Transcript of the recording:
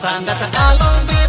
Sandata along